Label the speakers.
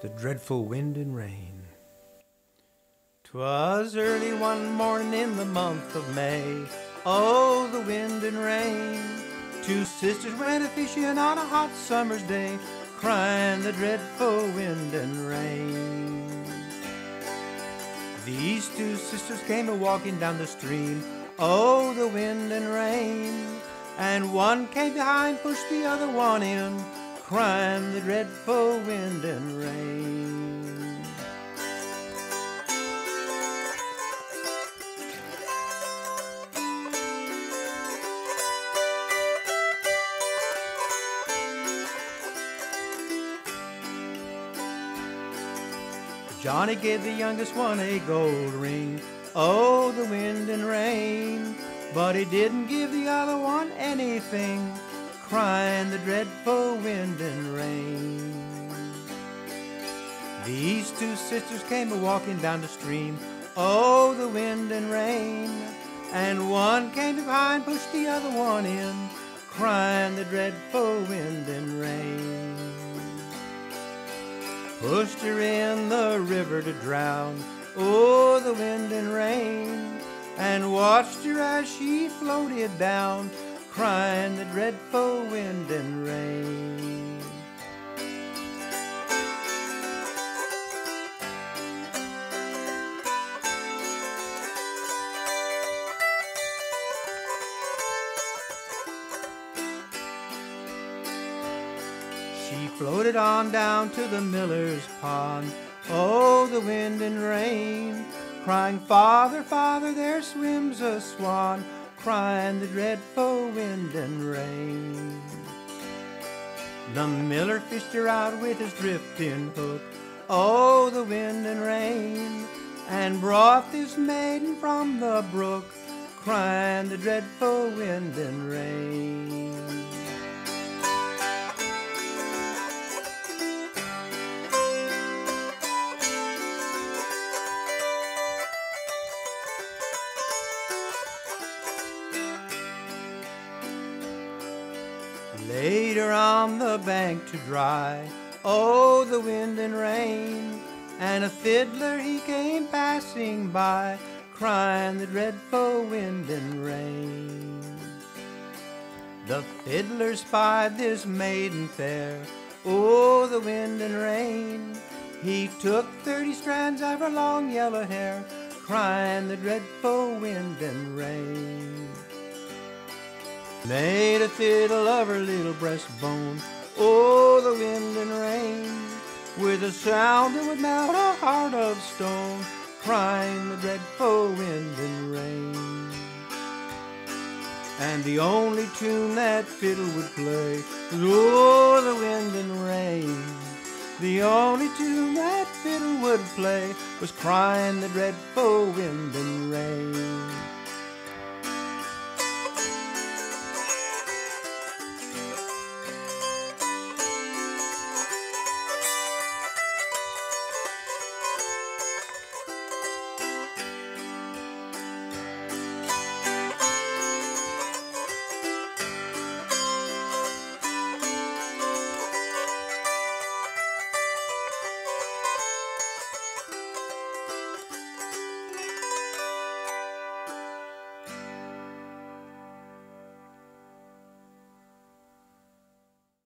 Speaker 1: the dreadful wind and rain. 'Twas early one morning in the month of May. Oh, the wind and rain. Two sisters went a fishing on a hot summer's day, crying the dreadful wind and rain. These two sisters came a walking down the stream. Oh, the wind and rain. And one came behind, pushed the other one in, crying the dreadful wind and rain. Johnny gave the youngest one a gold ring. Oh, the wind and rain. But he didn't give the other one anything, crying the dreadful wind and rain. These two sisters came a walking down the stream. Oh, the wind and rain. And one came behind, pushed the other one in, crying the dreadful wind and rain. Pushed her in the river to drown. Oh, the wind and rain. And watched her as she floated down, crying the dreadful wind and rain. She floated on down to the miller's pond. Oh, the wind and rain, crying, Father, Father, there swims a swan, crying the dreadful wind and rain. The miller fished her out with his drifting hook. Oh, the wind and rain, and brought this maiden from the brook, crying the dreadful wind and rain. Later on the bank to dry, oh, the wind and rain, and a fiddler he came passing by, crying the dreadful wind and rain. The fiddler spied this maiden fair, oh, the wind and rain. He took thirty strands of her long yellow hair, crying the dreadful wind and rain. Made a fiddle of her little breastbone, oh, the wind and rain, with a sound that would melt a heart of stone, crying the dreadful wind and rain. And the only tune that fiddle would play was Oh, the wind and rain. The only tune that fiddle would play was crying the dreadful wind and.